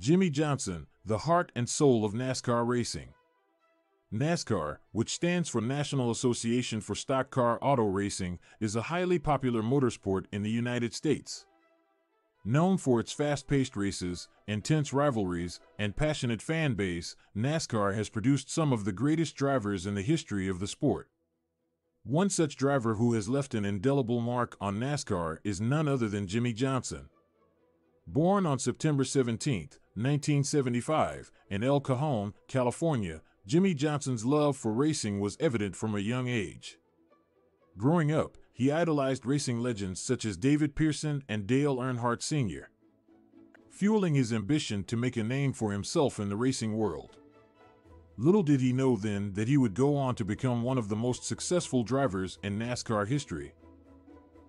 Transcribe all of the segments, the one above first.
Jimmie Johnson, the heart and soul of NASCAR racing. NASCAR, which stands for National Association for Stock Car Auto Racing, is a highly popular motorsport in the United States. Known for its fast paced races, intense rivalries, and passionate fan base, NASCAR has produced some of the greatest drivers in the history of the sport. One such driver who has left an indelible mark on NASCAR is none other than Jimmie Johnson. Born on September 17, 1975, in El Cajon, California, Jimmie Johnson's love for racing was evident from a young age. Growing up, he idolized racing legends such as David Pearson and Dale Earnhardt Sr., fueling his ambition to make a name for himself in the racing world. Little did he know then that he would go on to become one of the most successful drivers in NASCAR history.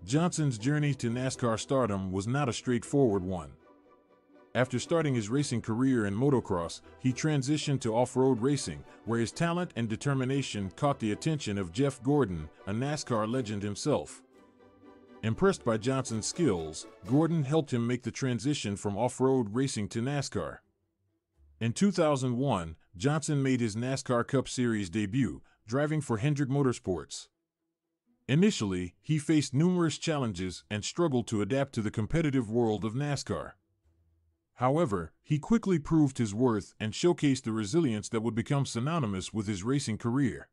Johnson's journey to NASCAR stardom was not a straightforward one. After starting his racing career in motocross, he transitioned to off road racing, where his talent and determination caught the attention of Jeff Gordon, a NASCAR legend himself. Impressed by Johnson's skills, Gordon helped him make the transition from off road racing to NASCAR. In 2001, Johnson made his NASCAR Cup Series debut, driving for Hendrick Motorsports. Initially, he faced numerous challenges and struggled to adapt to the competitive world of NASCAR. However, he quickly proved his worth and showcased the resilience that would become synonymous with his racing career.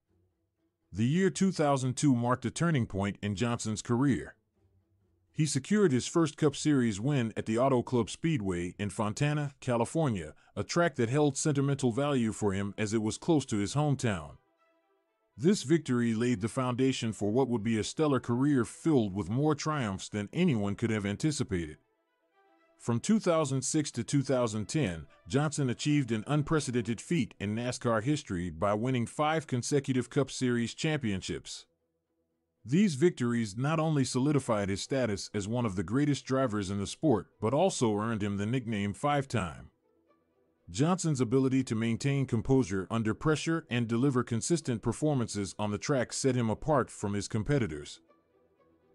The year 2002 marked a turning point in Johnson's career. He secured his first Cup Series win at the Auto Club Speedway in Fontana, California, a track that held sentimental value for him as it was close to his hometown. This victory laid the foundation for what would be a stellar career filled with more triumphs than anyone could have anticipated. From 2006 to 2010, Johnson achieved an unprecedented feat in NASCAR history by winning five consecutive Cup Series championships. These victories not only solidified his status as one of the greatest drivers in the sport, but also earned him the nickname Five Time. Johnson's ability to maintain composure under pressure and deliver consistent performances on the track set him apart from his competitors.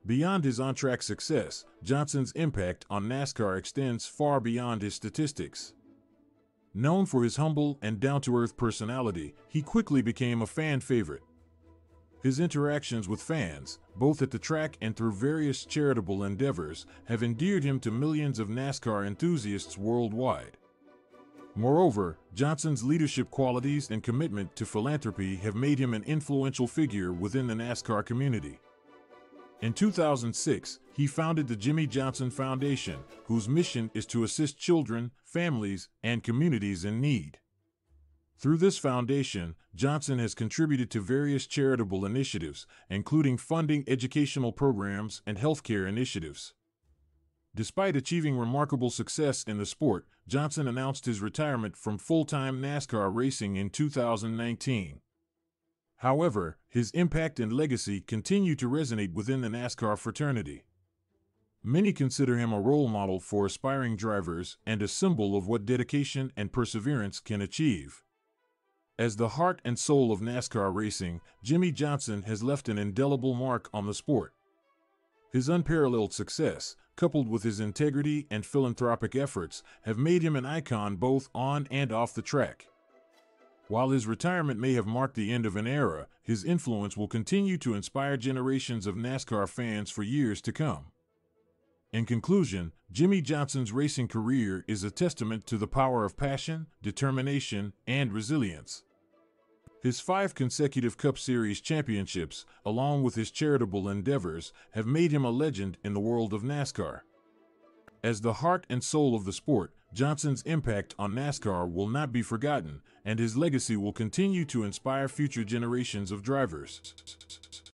Beyond his on track success, Johnson's impact on NASCAR extends far beyond his statistics. Known for his humble and down to earth personality, he quickly became a fan favorite. His interactions with fans, both at the track and through various charitable endeavors, have endeared him to millions of NASCAR enthusiasts worldwide. Moreover, Johnson's leadership qualities and commitment to philanthropy have made him an influential figure within the NASCAR community. In 2006, he founded the Jimmie Johnson Foundation, whose mission is to assist children, families, and communities in need. Through this foundation, Johnson has contributed to various charitable initiatives, including funding educational programs and healthcare initiatives. Despite achieving remarkable success in the sport, Johnson announced his retirement from full time NASCAR racing in 2019. However, his impact and legacy continue to resonate within the NASCAR fraternity. Many consider him a role model for aspiring drivers and a symbol of what dedication and perseverance can achieve. As the heart and soul of NASCAR racing, Jimmie Johnson has left an indelible mark on the sport. His unparalleled success, coupled with his integrity and philanthropic efforts, have made him an icon both on and off the track. While his retirement may have marked the end of an era, his influence will continue to inspire generations of NASCAR fans for years to come. In conclusion, Jimmie Johnson's racing career is a testament to the power of passion, determination, and resilience. His five consecutive Cup Series championships, along with his charitable endeavors, have made him a legend in the world of NASCAR. As the heart and soul of the sport, Johnson's impact on NASCAR will not be forgotten, and his legacy will continue to inspire future generations of drivers.